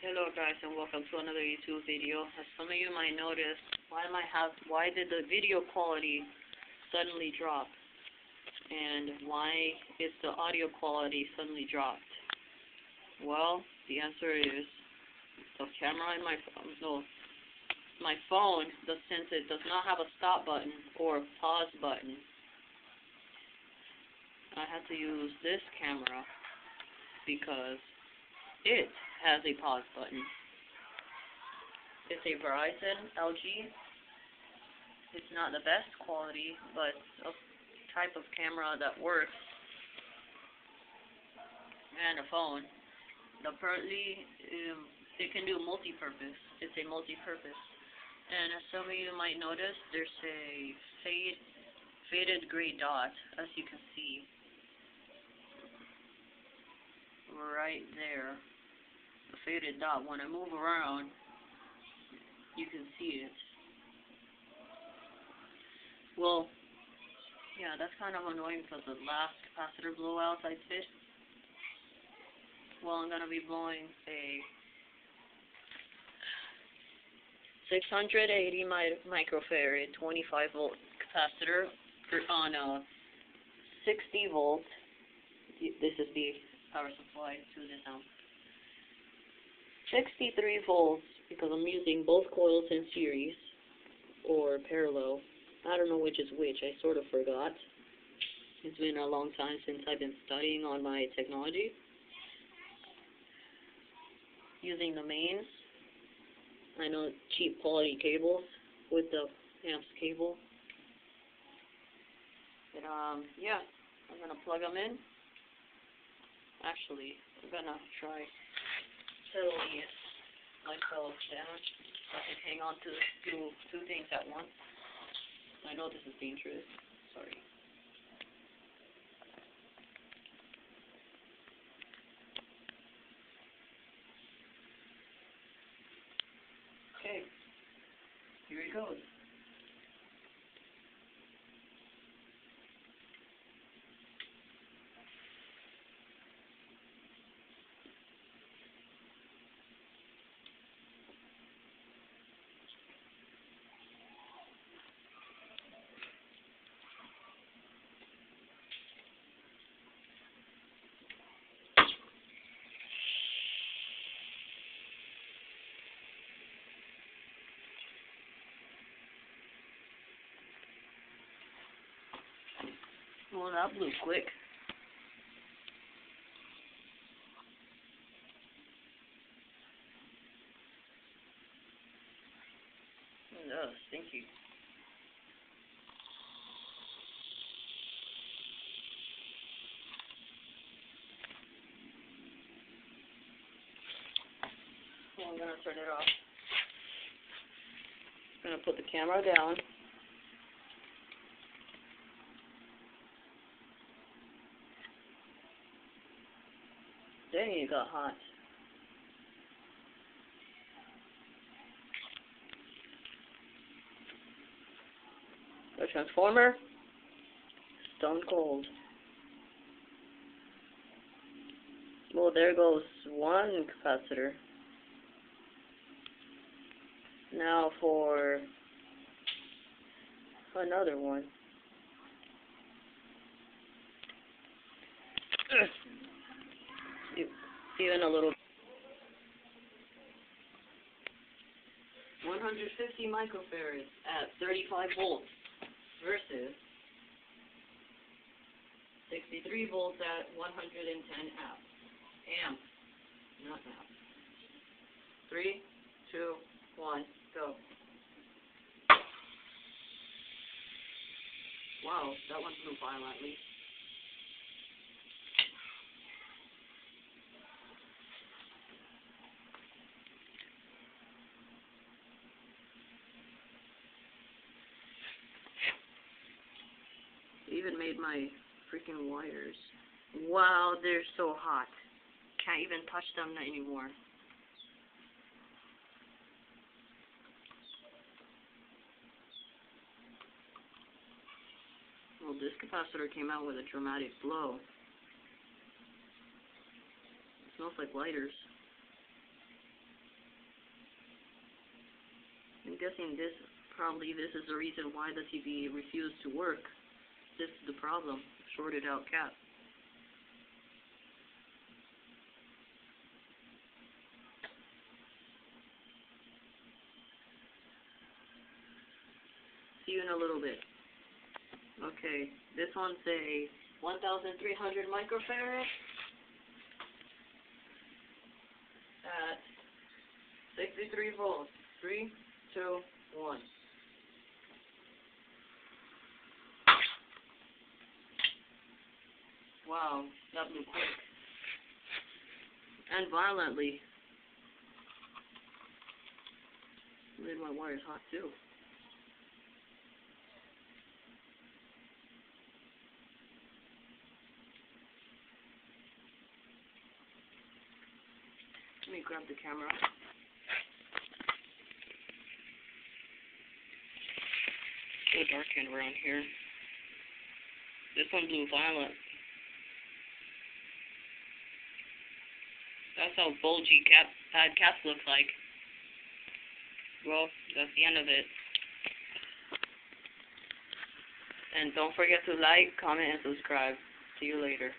Hello guys and welcome to another YouTube video. As some of you might notice, why am I have why did the video quality suddenly drop? And why is the audio quality suddenly dropped? Well, the answer is the camera in my phone um, no my phone the since it does not have a stop button or pause button. I had to use this camera because it has a pause button. It's a Verizon LG. It's not the best quality, but a type of camera that works. And a phone. Apparently, um, it can do multi-purpose. It's a multi-purpose. And as some of you might notice, there's a fade, faded gray dot, as you can see, right there the faded dot. When I move around, you can see it. Well, yeah, that's kind of annoying because the last capacitor blowout I did, well, I'm going to be blowing a 680 microfarad 25 volt capacitor on a 60 volt. This is the power supply to this amp. 63 volts because I'm using both coils in series or parallel. I don't know which is which. I sort of forgot. It's been a long time since I've been studying on my technology. Using the mains. I know cheap quality cables with the amps cable. But um, yeah, I'm gonna plug them in. Actually, I'm gonna try settle myself down so I can hang on to two, two things at once. I know this is dangerous. Sorry. Okay. Here it goes. Well, that blew quick. Oh, stinky. I'm gonna turn it off. I'm gonna put the camera down. Dang, it got hot. The transformer, stone cold. Well, there goes one capacitor. Now for another one. Even a little 150 microfarads at 35 volts versus 63 volts at 110 amps. Amps, not amps. Three, two, one, go. Wow, that one flew violently. Even made my freaking wires. Wow, they're so hot. Can't even touch them anymore. Well, this capacitor came out with a dramatic blow. It smells like lighters. I'm guessing this, probably this is the reason why the TV refused to work. This is the problem, shorted out cap. See you in a little bit. Okay, this one's a 1,300 microfarad at 63 volts. Three, two, one. Wow, that blew quick. And violently. Made my wires hot too. Let me grab the camera. So dark in around here. This one blew violent. That's how bulgy cap uh, pad caps look like. Well, that's the end of it. And don't forget to like, comment, and subscribe. See you later.